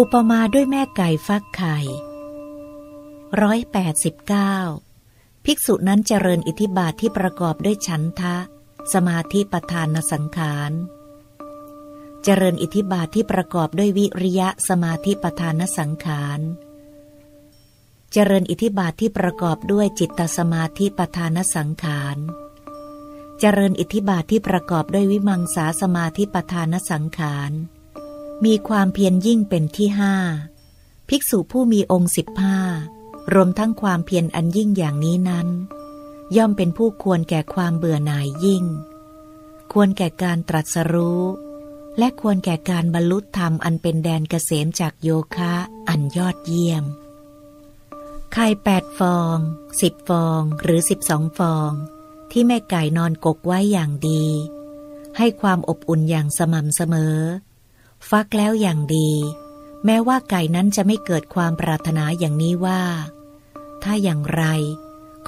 อุปมาด้วยแม่ไก่ฟักไข่ร้อยแปดสิบเก้าภิกษุนั้นเจริญอิทธิบาทที่ประกอบด้วยฉันทะ สมาธิประธานสังขาร เจริญอิทธิบาทที่ประกอบด้วยวิริยะสมาธิประธานสังขาร เจริญอิทธิบาทที่ประกอบด้วยจิตตสมาธิประธานสังขาร เจริญอิทธิบาทที่ประกอบด้วยวิมังสาสมาธิประธานสังขาร มีความเพียรยิ่งเป็นที่ห้าภิกษุผู้มีองค์สิบห้ารวมทั้งความเพียรอันยิ่งอย่างนี้นั้น ย่อมเป็นผู้ควรแก่ความเบื่อหน่ายยิ่ง ควรแก่การตรัสรู้ และควรแก่การบรรลุธรรมอันเป็นแดนเกษมจากโยคะอันยอดเยี่ยมไข่แปดฟองสิบฟองหรือสิบสองฟอง ที่แม่ไก่นอนกกไว้อย่างดี ให้ความอบอุ่นอย่างสม่ำเสมอ ฟักแล้วอย่างดี แม้ว่าไก่นั้นจะไม่เกิดความปรารถนาอย่างนี้ว่า ถ้าอย่างไร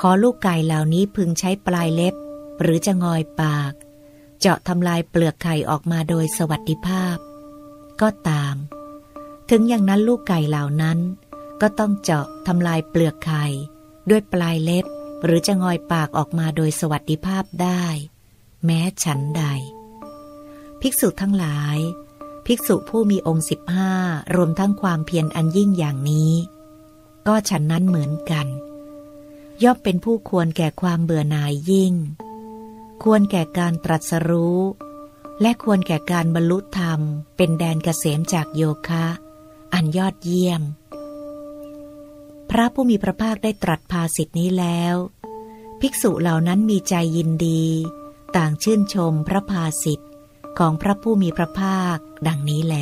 ขอลูกไก่เหล่านี้พึงใช้ปลายเล็บ หรือจะงอยปาก เจาะทำลายเปลือกไข่ออกมาโดยสวัสดิภาพ ก็ตาม ถึงอย่างนั้นลูกไก่เหล่านั้น ก็ต้องเจาะทำลายเปลือกไข่ด้วยปลายเล็บ หรือจะงอยปากออกมาโดยสวัสดิภาพได้ แม้ฉันใด ภิกษุทั้งหลาย ภิกษุผู้มีองค์สิบห้ารวมทั้งความเพียรอันยิ่งอย่างนี้ ก็ฉันนั้นเหมือนกัน ย่อมเป็นผู้ควรแก่ความเบื่อหน่ายยิ่ง ควรแก่การตรัสรู้ และควรแก่การบรรลุธรรม เป็นแดนเกษมจากโยคะ อันยอดเยี่ยม พระผู้มีพระภาคได้ตรัสภาสิทธินี้แล้ว ภิกษุเหล่านั้นมีใจยินดี ต่างชื่นชมพระภาสิทธิ ของพระผู้มีพระภาคดังนี้แล